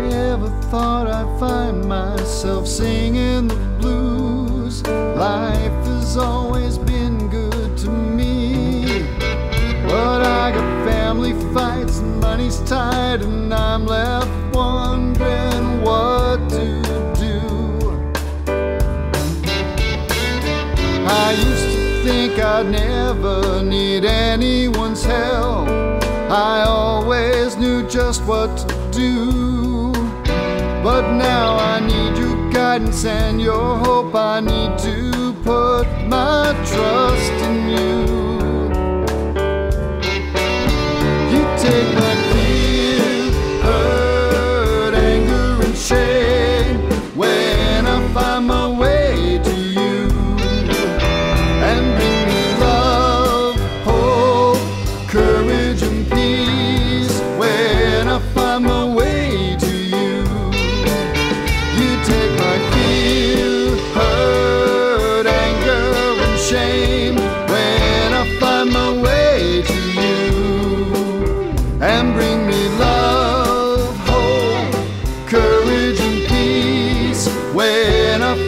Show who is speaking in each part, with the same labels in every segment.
Speaker 1: Never thought I'd find myself singing the blues. Life has always been good to me. But I got family fights and money's tight, and I'm left wondering what to do. I used to think I'd never need anyone's help. I always knew just what to do guidance and your hope. I need to put my trust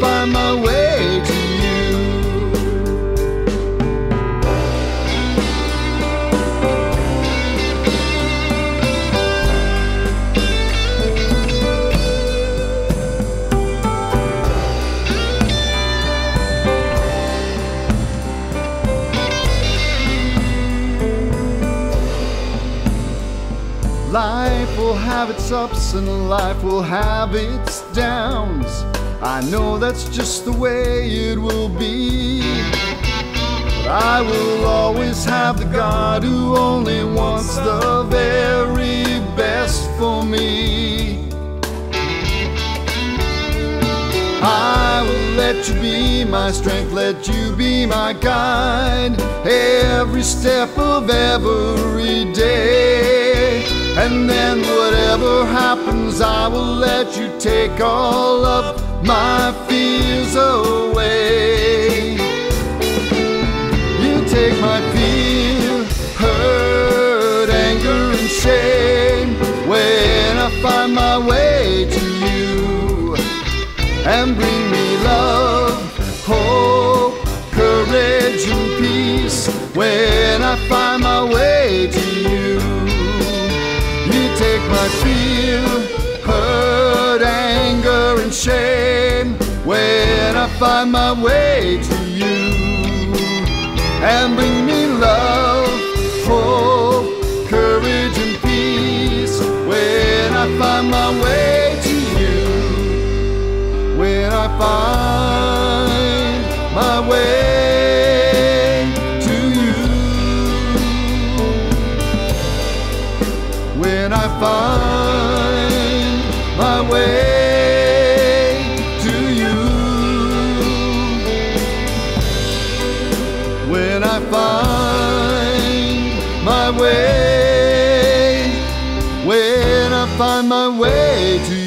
Speaker 1: find my way to you. Life will have its ups and life will have its downs. I know that's just the way it will be. But I will always have the God who only wants the very best for me. I will let you be my strength, let you be my guide every step of every day. And then whatever happens, I will let you take all of my fears away. You take my fear, hurt, anger, and shame when I find my way to you and bring me love, hope, courage, and peace when I find my way to you. You take my fear, hurt, anger, and shame when I find my way to you and bring me love, hope, courage, and peace when I find my way to you. When I find my way to my way to you. When I find my way, when I find my way to you.